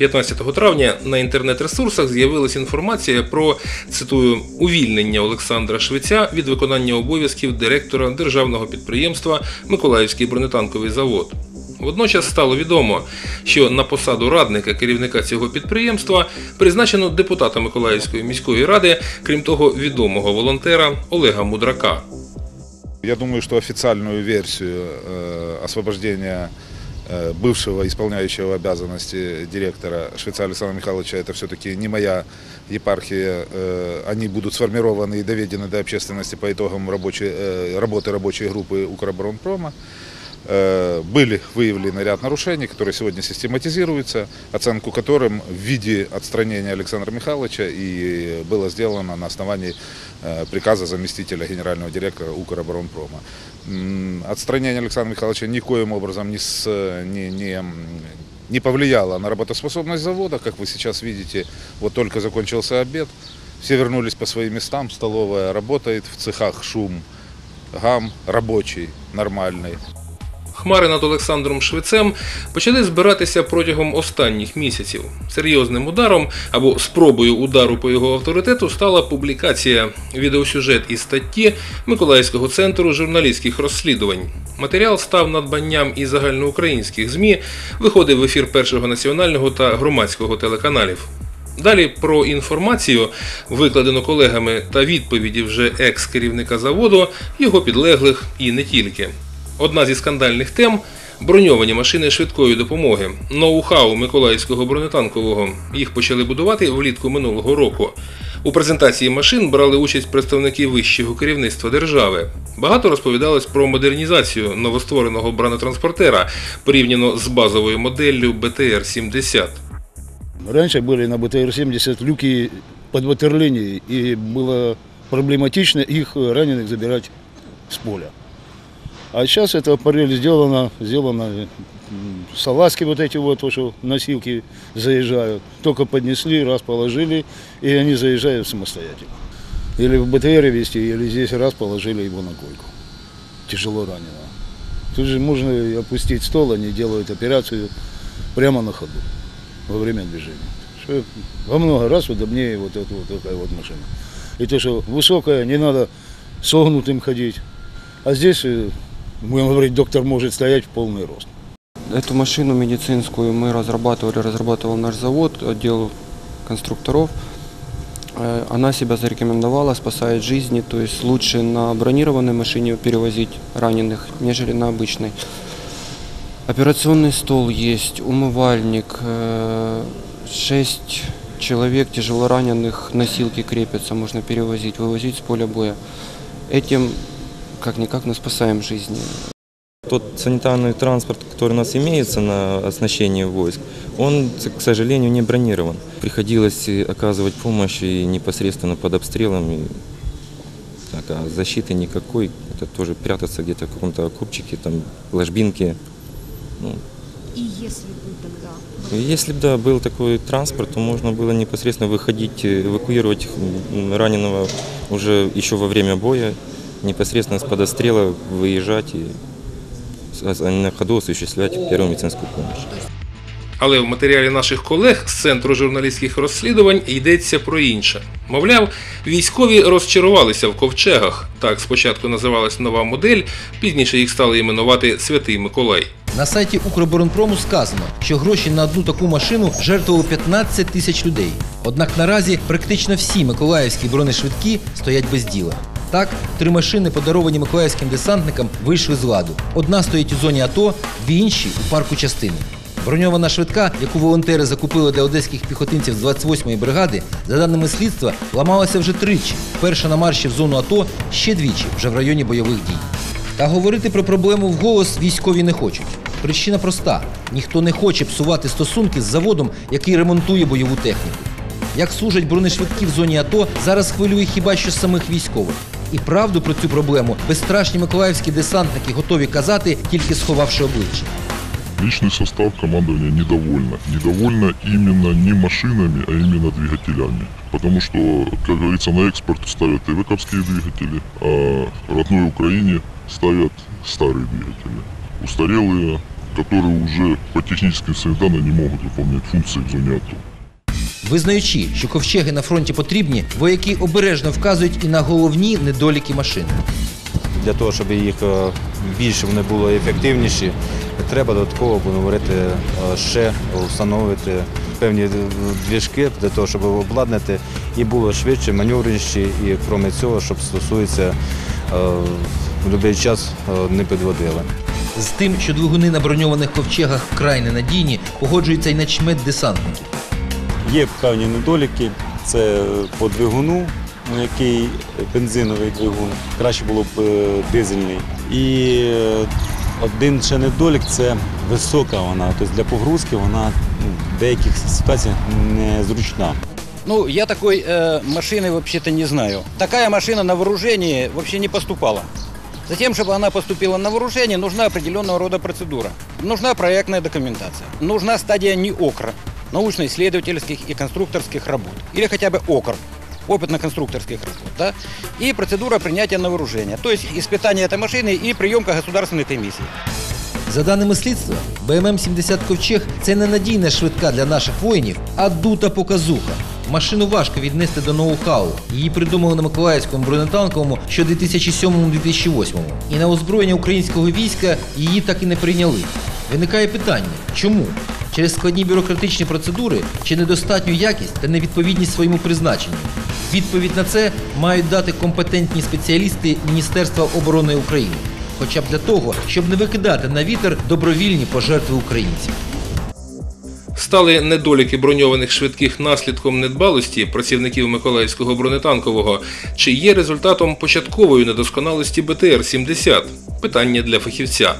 15 травня на інтернет-ресурсах з'явилася інформація про цитую увільнення Олександра Швеця від виконання обов'язків директора державного підприємства Миколаївський бронетанковий завод. Водночас стало відомо, що на посаду радника керівника цього підприємства призначено депутата Миколаївської міської ради, крім того, відомого волонтера Олега Мудрака. Я думаю, что официальную версию э, освобождения э, бывшего исполняющего обязанности директора Швейца Александра Михайловича это все-таки не моя епархия. Э, они будут сформированы и доведены до общественности по итогам рабочей, э, работы рабочей группы Укроборонпрома. Э, Были выявлены ряд нарушений, которые сегодня систематизируются, оценку которым в виде отстранения Александра Михайловича и было сделано на основании э, приказа заместителя генерального директора Укроборонпрома. Отстранение Александра Михайловича никоим образом не, с- не, не, не повлияло на работоспособность завода. Как вы сейчас видите, вот только закончился обед, все вернулись по своим местам, столовая работает, в цехах шум, гам рабочий, нормальный. Хмари над Олександром Швецем почали збиратися протягом останніх місяців. Серйозним ударом або спробою удару по його авторитету стала публікація відеосюжет із статті Миколаївського центру журналістських розслідувань. Матеріал став надбанням і загальноукраїнських ЗМІ, виходив в ефір першого національного та громадського телеканалів. Далі про інформацію, викладену колегами та відповіді вже екс-керівника заводу, його підлеглих і не тільки. Одна зі скандальних тем броньовані машини швидкої допомоги. Ноу-хау Миколаївського бронетанкового. Їх почали будувати влітку минулого року. У презентації машин брали участь представники вищого керівництва держави. Багато розповідалось про модернізацію новоствореного бронетранспортера порівняно з базовою моделлю БТР-70. Раньше были на БТР-70 люки под ватерлинией, и было проблематично их раненых забирать с поля. А сейчас эта парель сделана, сделана м, салазки вот эти вот, вот, что носилки заезжают. Только поднесли, раз положили, и они заезжают самостоятельно. Или в БТР везти, или здесь раз положили его на койку. Тяжело раненого. Тут же можно опустить стол, они делают операцию прямо на ходу во время движения. Что во много раз удобнее вот эта вот такая вот машина. И то, что высокая, не надо согнутым ходить. А здесь, э, будем говорить, доктор может стоять в полный рост. Эту машину медицинскую мы разрабатывали, разрабатывал наш завод, отдел конструкторов. Э, Она себя зарекомендовала, спасает жизни, то есть лучше на бронированной машине перевозить раненых, нежели на обычной. Операционный стол есть, умывальник, э, шесть человек тяжелораненых, носилки крепятся, можно перевозить, вывозить с поля боя. Этим как-никак мы спасаем жизни. Тот санитарный транспорт, который у нас имеется на оснащение войск, он, к сожалению, не бронирован. Приходилось оказывать помощь и непосредственно под обстрелом. И, так, а защиты никакой. Это тоже прятаться где-то в каком-то окопчике, там, ложбинке. Ну, И если бы тогда если бы да, был такой транспорт, то можно было непосредственно выходить, эвакуировать раненого уже еще во время боя, непосредственно с подострела выезжать и на ходу осуществлять первую медицинскую помощь. Але в матеріалі наших колег з центру журналістських розслідувань йдеться про інше. Мовляв, військові розчарувалися в ковчегах. Так спочатку називалась нова модель, пізніше їх стали іменувати Святий Миколай. На сайті Укроборонпрому сказано, що гроші на одну таку машину жертвувало 15 тисяч людей. Однак наразі практично всі миколаївські бронешвидкі стоять без діла. Так, три машини, подаровані миколаївським десантникам, вийшли з ладу. Одна стоїть у зоні АТО, дві інші у парку частини. Броньована швидка, яку волонтери закупили для одеських піхотинців з 28-ї бригади, за даними слідства, ламалася вже тричі. Перша на марші в зону АТО ще двічі, вже в районі бойових дій. Та говорити про проблему вголос військові не хочуть. Причина проста: ніхто не хоче псувати стосунки з заводом, який ремонтує бойову техніку. Як служать бронешвидкі в зоні АТО, зараз хвилює хіба що самих військових. І правду про цю проблему безстрашні миколаївські десантники готові казати, тільки сховавши обличчя. Личный состав командования недовольна. Недовольна именно не машинами, а именно двигателями. Потому что, как говорится, на экспорт ставят ивековские двигатели, а в родной Украине ставят старые двигатели. Устарелые, которые уже по техническим санитарно не могут выполнять функции в зоне АТО. Визнаючи, що ковчеги на фронті потрібні, вояки обережно вказують і на головні недоліки машини. Для того, щоб їх е, більше вони були ефективніші, треба додатково говорити е, ще встановити певні двіжки для того, щоб обладнати і було швидше, маневреніші, і крім цього, щоб стосується е, в будь-який час не підводили. З тим, що двигуни на броньованих ковчегах вкрай ненадійні, погоджується й начмет десантників. Є певні недоліки. Це по двигуну, ну, який бензиновий двигун, краще було б е, дизельний. І е, один ще недолік це висока вона. Тобто для погрузки вона ну, в деяких ситуаціях незручна. Ну, я такой э, машины вообще-то не знаю. Такая машина на вооружение вообще не поступала. Затем, чтобы она поступила на вооружение, нужна определенного рода процедура. Нужна проектная документация. Нужна стадия НИОКР, научно-исследовательских и конструкторских работ. Или хотя бы ОКР, опытно-конструкторских работ. Да? И процедура принятия на вооружение. То есть испытание этой машины и приемка государственной комиссии. За даними слідства, БММ-70 Ковчег це не надійна швидка для наших воїнів, а дута показуха. Машину важко віднести до ноу-хау. Її придумали на Миколаївському бронетанковому ще 2007-2008. І на озброєння українського війська її так і не прийняли. Виникає питання, чому? Через складні бюрократичні процедури чи недостатню якість та невідповідність своєму призначенню? Відповідь на це мають дати компетентні спеціалісти Міністерства оборони України. Хоча б для того, щоб не викидати на вітер добровільні пожертви українців. Стали недоліки броньованих швидких наслідком недбалості працівників Миколаївського бронетанкового, чи є результатом початкової недосконалості БТР-70? Питання для фахівця.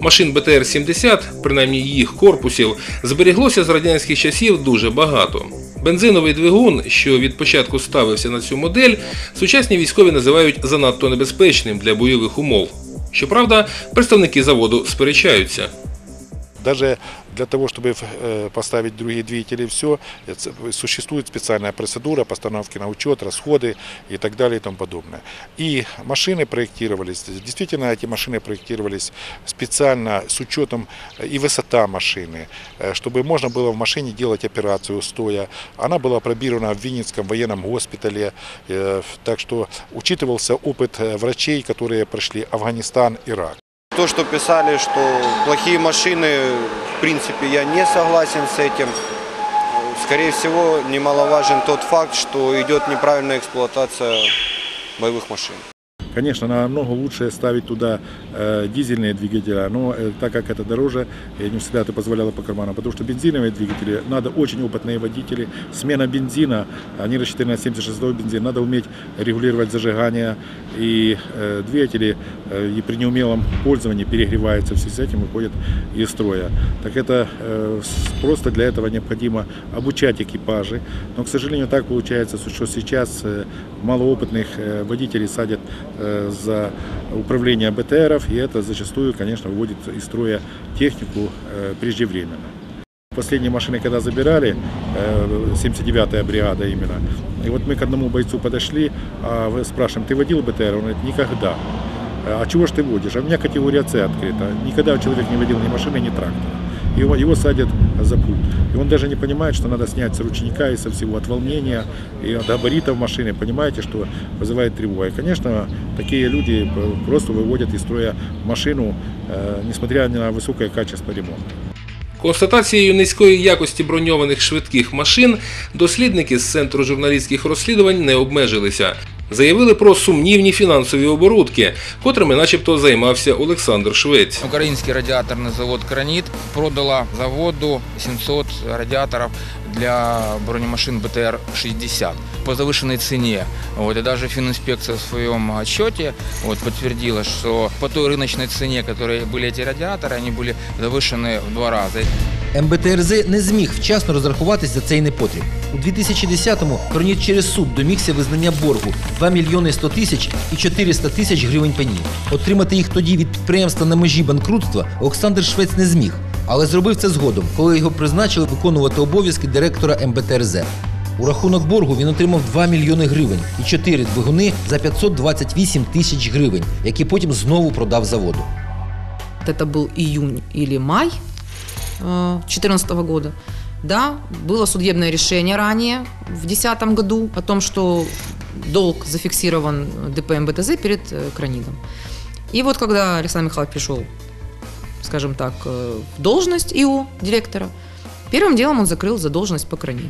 Машин БТР-70, принаймні їх корпусів, зберіглося з радянських часів дуже багато. Бензиновий двигун, що від початку ставився на цю модель, сучасні військові називають занадто небезпечним для бойових умов. Щоправда, представники заводу сперечаються. Даже для того, чтобы э, поставить другие двигатели, все, существует специальная процедура постановки на учет, расходы и так далее и тому подобное. И машины проектировались, действительно эти машины проектировались специально с учетом и высота машины, э, чтобы можно было в машине делать операцию стоя. Она была пробирована в Винницком военном госпитале, э, так что учитывался опыт э, врачей, которые прошли Афганистан, Ирак. То, что писали, что плохие машины, в принципе, я не согласен с этим. Скорее всего, немаловажен тот факт, что идет неправильная эксплуатация боевых машин. Конечно, намного лучше ставить туда э, дизельные двигатели, но э, так как это дороже, э, не всегда это позволяло по карману, потому что бензиновые двигатели, надо очень опытные водители, смена бензина, они рассчитаны на 76 бензин, надо уметь регулировать зажигание, и э, двигатели и при неумелом пользовании перегреваются, в связи с этим выходят из строя. Так это просто для этого необходимо обучать экипажи, но, к сожалению, так получается, что сейчас малоопытных водителей садят за управление БТРов, и это зачастую, конечно, выводит из строя технику э, преждевременно. Последние машины, когда забирали, э, 79-я бригада именно, и вот мы к одному бойцу подошли, а вы спрашиваем, ты водил БТР? Он говорит, никогда. А чего ж ты водишь? А у меня категория С открыта. Никогда человек не водил ни машины, ни трактора. Его, его садят за пульт. И он даже не понимает, что надо снять с ручника и со всего от волнения и от габаритов машины. Понимаете, что вызывает тревога. И, конечно, такие люди просто выводят из строя машину, э, несмотря на высокое качество ремонта. Констатацією низької якості броньованих швидких машин дослідники з центру журналістських розслідувань не обмежилися. Заявили про сумнівні фінансові оборудки, котрими начебто займався Олександр Швець. Український радіаторний завод Краніт продала заводу 700 радиаторов для бронемашин БТР-60 по завышенной цене. Вот, и даже фининспекция в своем отчете вот, подтвердила, что по той рыночной цене, которые были эти радиаторы, они были завышены в два раза. МБТРЗ не зміг вчасно розрахуватись за цей непотріб. У 2010-му Кроніт через суд домігся визнання боргу 2 мільйони 100 тисяч і 400 тисяч гривень пені. Отримати їх тоді від підприємства на межі банкрутства Олександр Швець не зміг, але зробив це згодом, коли його призначили виконувати обов'язки директора МБТРЗ. У рахунок боргу він отримав 2 мільйони гривень і 4 двигуни за 528 тисяч гривень, які потім знову продав заводу. вот это был июнь или май 2014 года, да, было судебное решение ранее, в 2010 году, о том, что долг зафиксирован ДП МБТЗ перед э, Кранидом. И вот когда Александр Михайлович пришел, скажем так, э, в должность ИО директора, первым делом он закрыл задолженность по Краниду.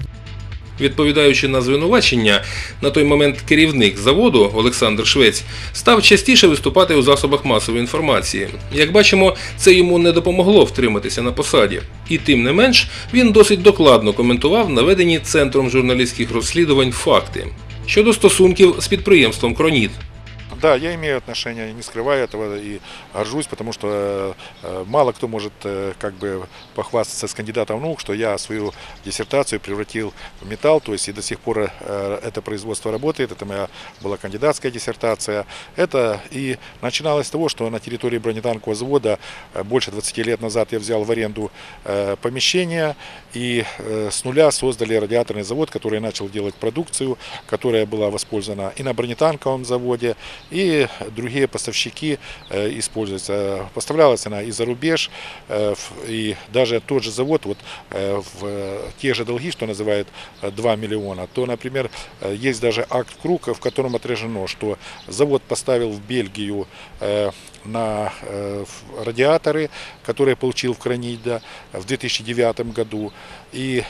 Відповідаючи на звинувачення, на той момент керівник заводу Олександр Швець став частіше виступати у засобах масової інформації. Як бачимо, це йому не допомогло втриматися на посаді. І тим не менш, він досить докладно коментував наведені Центром журналістських розслідувань факти щодо стосунків з підприємством Кроніт. Да, я имею отношение, не скрываю этого и горжусь, потому что э, э, мало кто может э, как бы похвастаться с кандидатом наук, что я свою диссертацию превратил в металл, то есть и до сих пор это производство работает, это моя была кандидатская диссертация. Это и начиналось с того, что на территории бронетанкового завода больше 20 лет назад я взял в аренду помещение и с нуля создали радиаторный завод, который начал делать продукцию, которая была воспользована и на бронетанковом заводе, и другие поставщики э, используются. Поставлялась она и за рубеж, э, и даже тот же завод, вот э, в те же долги, что называют э, 2 миллиона, то, например, есть даже акт круг, в котором отражено, что завод поставил в Бельгию на радиаторы, которые получил в Кранида в 2009 году. И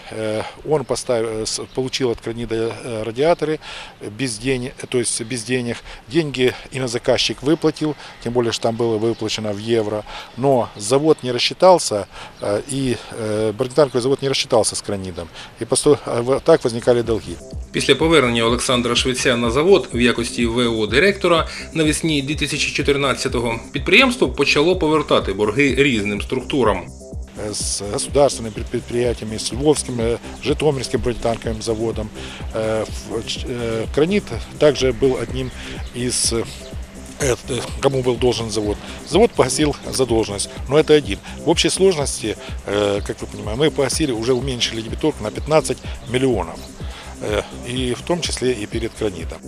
он поставил, получил от Кранида радиаторы без денег, то есть без денег. Деньги инозаказчик выплатил, тем более, что там было выплачено в евро. Но завод не рассчитался, э, и э, бронетанковый завод не рассчитался с Кранидом. И посто- э, вот так возникали долги. Після повернення Олександра Швеця на завод в якості ВО директора навесні 2014-го підприємство почало повертати борги різним структурам. э, с государственными предпри- предприятиями, с Львовским, э, Житомирским бронетанковым заводом. Э, в- ч- э, Кранит также был одним из э, это, кому был должен завод. Завод погасил задолженность, но это один. В общей сложности, э, как вы понимаете, мы погасили, уже уменьшили дебиторг на 15 миллионов. Э, И в тому числі і перед кранітом.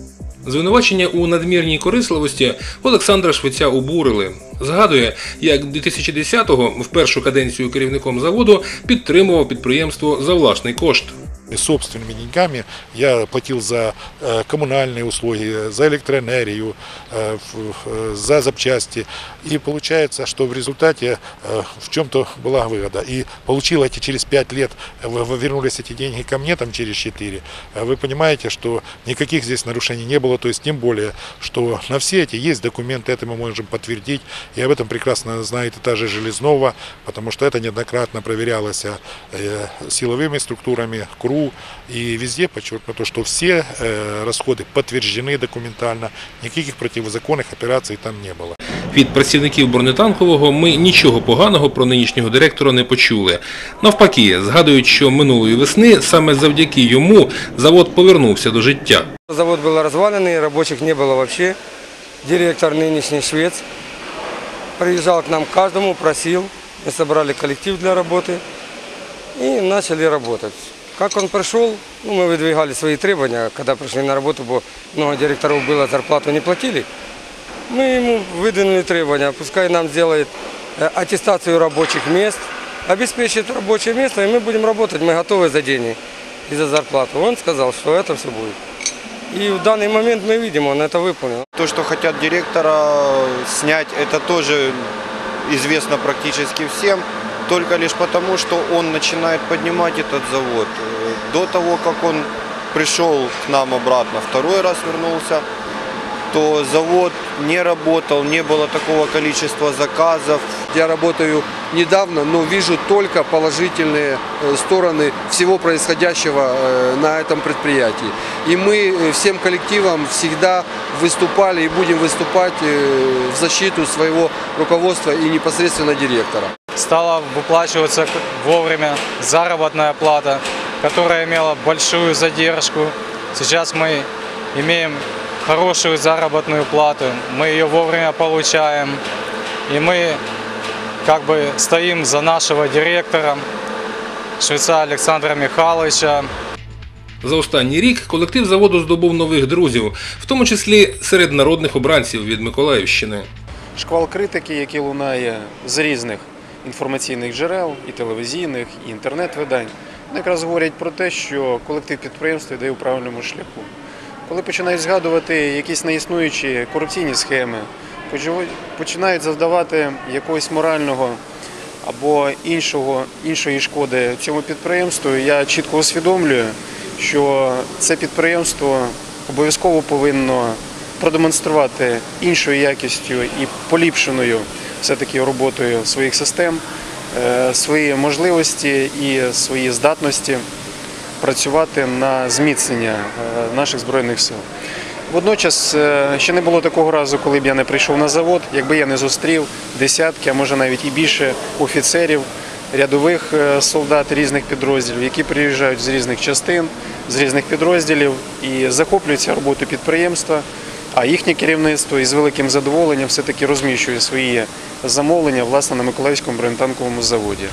Звинувачення у надмірній корисливості Олександра Швеця обурили. Згадує, як 2010-го в першу каденцію керівником заводу підтримував підприємство за власний кошт. И собственными деньгами я платил за э, коммунальные услуги, за электроэнергию, э, за запчасти. И получается, что в результате э, в чем-то была выгода. И получил эти через 5 лет, э, вернулись эти деньги ко мне там через 4. Э, Вы понимаете, что никаких здесь нарушений не было. То есть тем более, что на все эти есть документы, это мы можем подтвердить. И об этом прекрасно знает и та же Железнова, потому что это неоднократно проверялось э, силовыми структурами, КРУ. И везде подчеркнуто, что все э, расходы подтверждены документально, никаких противозаконных операций там не было. Від працівників бронетанкового ми нічого поганого про нинішнього директора не почули. Навпаки, згадують, що минулої весни саме завдяки йому завод повернувся до життя. Завод был разваленный, рабочих не было вообще. Директор нынешний швец приезжал к нам к каждому, просил. Мы собрали коллектив для работы и начали работать. Как он пришел, ну, мы выдвигали свои требования, когда пришли на работу, бо много директоров было, зарплату не платили. Мы ему выдвинули требования, пускай нам сделает э, аттестацию рабочих мест, обеспечит рабочее место, и мы будем работать, мы готовы за деньги и за зарплату. Он сказал, что это все будет. И в данный момент мы видим, он это выполнил. То, что хотят директора снять, это тоже известно практически всем, только лишь потому, что он начинает поднимать этот завод. До того, как он пришел к нам обратно, второй раз вернулся, то завод не работал, не было такого количества заказов. Я работаю недавно, но вижу только положительные э, стороны всего происходящего э, на этом предприятии. И мы э, всем коллективом всегда выступали и будем выступать в защиту своего руководства и непосредственно директора. стала выплачиваться вовремя заработная плата, которая имела большую задержку. Сейчас мы имеем хорошую заработную плату, мы ее вовремя получаем, и мы как бы стоим за нашего директора, швеца Александра Михайловича. За останній рік колектив заводу здобув нових друзів, в тому числі серед народних обранців від Миколаївщини. шквал критики, який лунає з різних інформаційних джерел, і телевізійних, і інтернет-видань, вони якраз говорять про те, що колектив підприємства йде у правильному шляху. Коли починають згадувати якісь неіснуючі корупційні схеми, починають завдавати якогось морального або іншого, іншої шкоди цьому підприємству, я чітко усвідомлюю, що це підприємство обов'язково повинно продемонструвати іншою якістю і поліпшеною все-таки роботою своїх систем, е, свої можливості і свої здатності працювати на зміцнення е, наших збройних сил. Водночас е, ще не було такого разу, коли б я не прийшов на завод, якби я не зустрів десятки, а може навіть і більше офіцерів, рядових солдат різних підрозділів, які приїжджають з різних частин, з різних підрозділів і захоплюються роботою підприємства. А їхнє керівництво із великим задоволенням все-таки розміщує свої замовлення власне на Миколаївському бронетанковому заводі.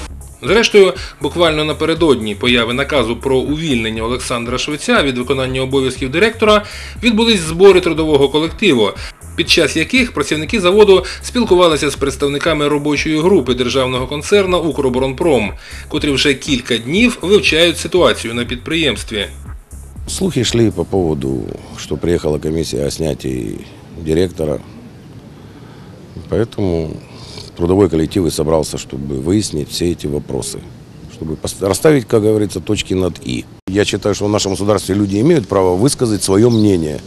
Зрештою, буквально напередодні появи наказу про увільнення Олександра Швеця від виконання обов'язків директора відбулись збори трудового колективу, під час яких працівники заводу спілкувалися з представниками робочої групи державного концерна Укроборонпром, котрі вже кілька днів вивчають ситуацію на підприємстві. Слухи шли по поводу, что приехала комиссия о снятии директора. Поэтому трудовой коллектив и собрался, чтобы выяснить все эти вопросы. Чтобы пос- расставить, как говорится, точки над «и». Я считаю, что в нашем государстве люди имеют право высказать свое мнение.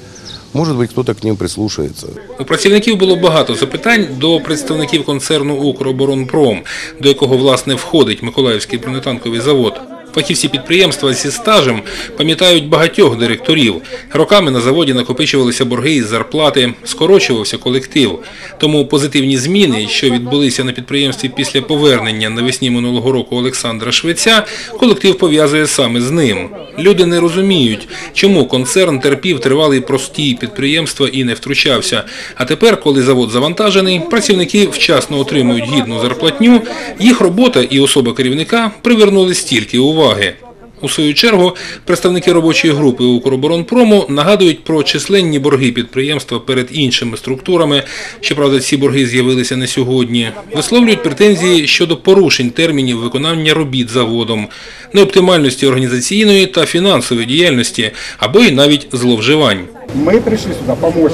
Может быть, кто-то к ним прислушается. У працівників було багато запитань до представників концерну Укроборонпром, до якого власне входить Миколаївський бронетанковий завод. Фахівці підприємства зі стажем пам'ятають багатьох директорів. Роками на заводі накопичувалися борги із зарплати, скорочувався колектив. Тому позитивні зміни, що відбулися на підприємстві після повернення навесні минулого року Олександра Швеця, колектив пов'язує саме з ним. Люди не розуміють, чому концерн терпів тривалий простій підприємства і не втручався. А тепер, коли завод завантажений, працівники вчасно отримують гідну зарплатню, їх робота і особа керівника привернули стільки уваги. corre У свою чергу, представники робочої групи Укроборонпрому нагадують про численні борги підприємства перед іншими структурами. Щоправда, ці борги з'явилися не сьогодні. Висловлюють претензії щодо порушень термінів виконання робіт заводом, неоптимальності організаційної та фінансової діяльності або й навіть зловживань. Мы пришли сюда помочь,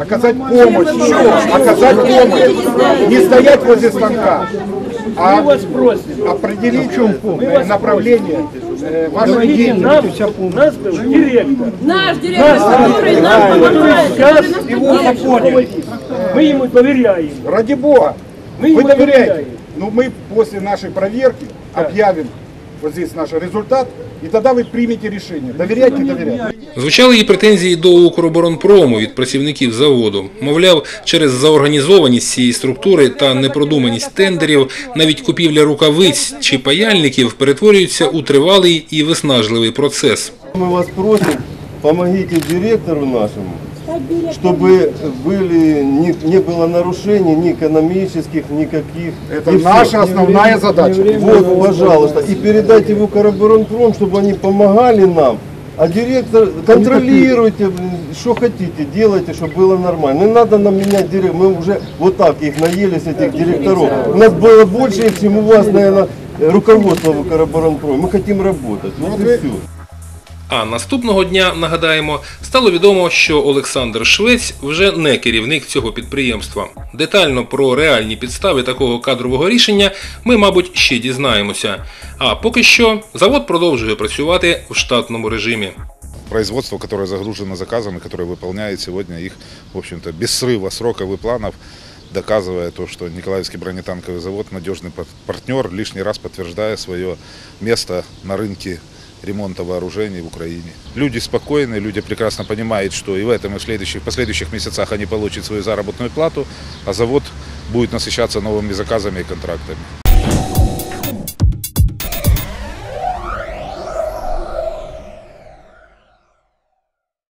оказать помощь, оказать помощь, не стоять возле станка, а определить э, направление э, вашей деятельности. У нас был директор. Наш директор, который нам помогает. Сейчас который нас его поддерживает. уволили. Мы ему доверяем. Ради Бога, Мы вы ему доверяете. доверяем. Но мы после нашей проверки объявим вот здесь наш результат, и тогда вы примете решение. Доверяйте, доверяйте. Звучали і претензії до Укроборонпрому від працівників заводу. Мовляв, через заорганізованість цієї структури та непродуманість тендерів навіть купівля рукавиць чи паяльників перетворюється у тривалий і виснажливий процес. Мы вас просим, помогите директору нашему, чтобы были, не, не было нарушений ни экономических, никаких. Это И всё. наша основная задача. Вот, пожалуйста. И передайте в Укроборонпром, чтобы они помогали нам. А директор, контролируйте, блин, что хотите, делайте, чтобы было нормально. Не надо нам менять директора. Мы уже вот так их наелись, этих директоров. У нас было больше их, чем у вас, наверное, руководство в Укроборонпроме. Мы хотим работать. Вот и все. А наступного дня, нагадаємо, стало відомо, що Олександр Швець вже не керівник цього підприємства. Детально про реальні підстави такого кадрового рішення ми, мабуть, ще дізнаємося. А поки що завод продовжує працювати в штатному режимі. производство, которое загружено заказами, которое выполняет сегодня их, в общем-то, без срыва сроков и планов, доказывая то, что Николаевский бронетанковый завод надежный пар- партнер, лишний раз подтверждая свое место на рынке ремонта вооружений в Украине. Люди спокойны, люди прекрасно понимают, что и в этом, и в следующих, последующих месяцах они получат свою заработную плату, а завод будет насыщаться новыми заказами и контрактами.